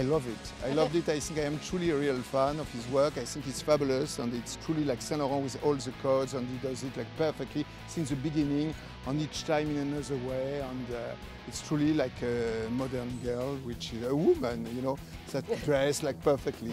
I love it. I loved it. I think I am truly a real fan of his work. I think it's fabulous and it's truly like Saint Laurent with all the codes and he does it like perfectly since the beginning and each time in another way and uh, it's truly like a modern girl, which is a woman, you know, that dress like perfectly.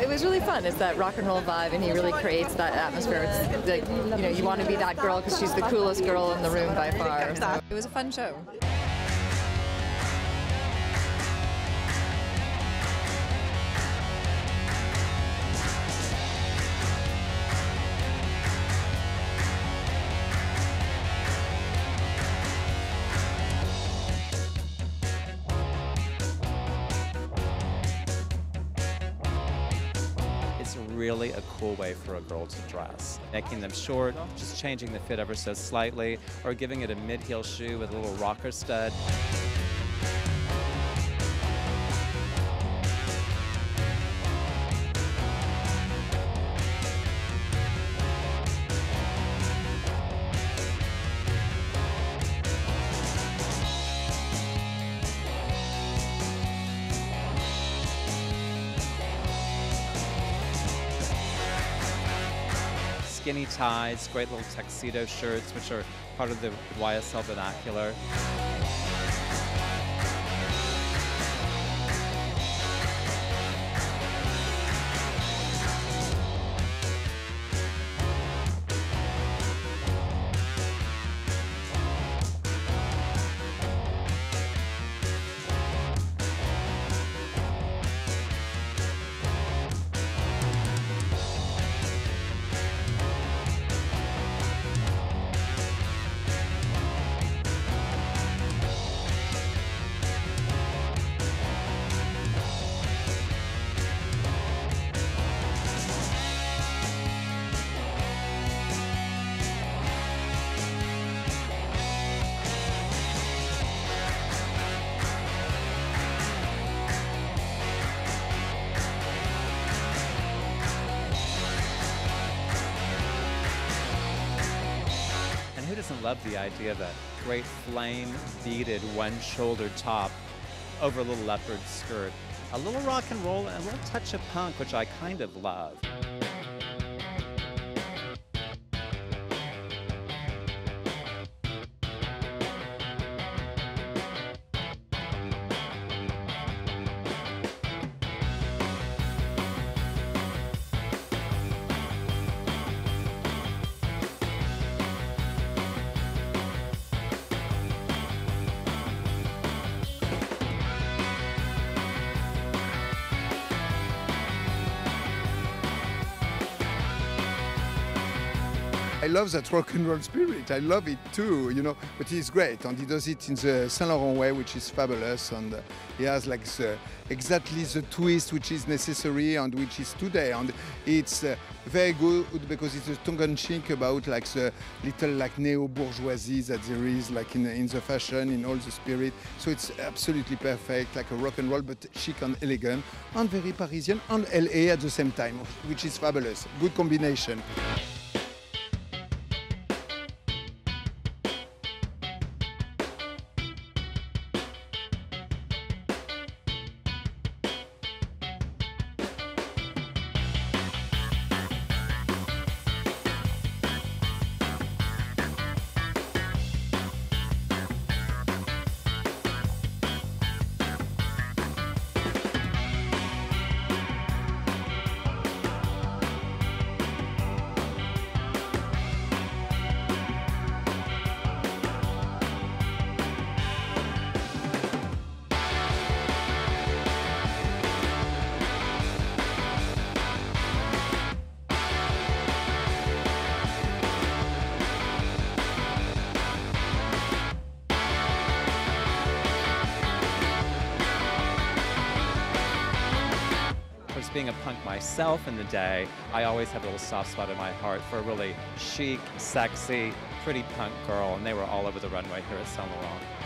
It was really fun. It's that rock and roll vibe, and he really creates that atmosphere. It's like, you know, you want to be that girl because she's the coolest girl in the room by far. So it was a fun show. Really a cool way for a girl to dress. Making them short, just changing the fit ever so slightly, or giving it a mid-heel shoe with a little rocker stud. Skinny ties, great little tuxedo shirts, which are part of the YSL vernacular. Doesn't love the idea of a great flame beaded one shouldered top over a little leopard skirt? A little rock and roll and a little touch of punk, which I kind of love. I love that rock and roll spirit. I love it too, you know. But he's great, and he does it in the Saint Laurent way, which is fabulous. And uh, he has like the, exactly the twist which is necessary and which is today. And it's uh, very good because it's a tongue-in-cheek about like the little like neo-bourgeoisie that there is like in, in the fashion, in all the spirit. So it's absolutely perfect, like a rock and roll, but chic and elegant, and very Parisian and LA at the same time, which is fabulous. Good combination. Being a punk myself in the day, I always have a little soft spot in my heart for a really chic, sexy, pretty punk girl, and they were all over the runway here at Saint Laurent.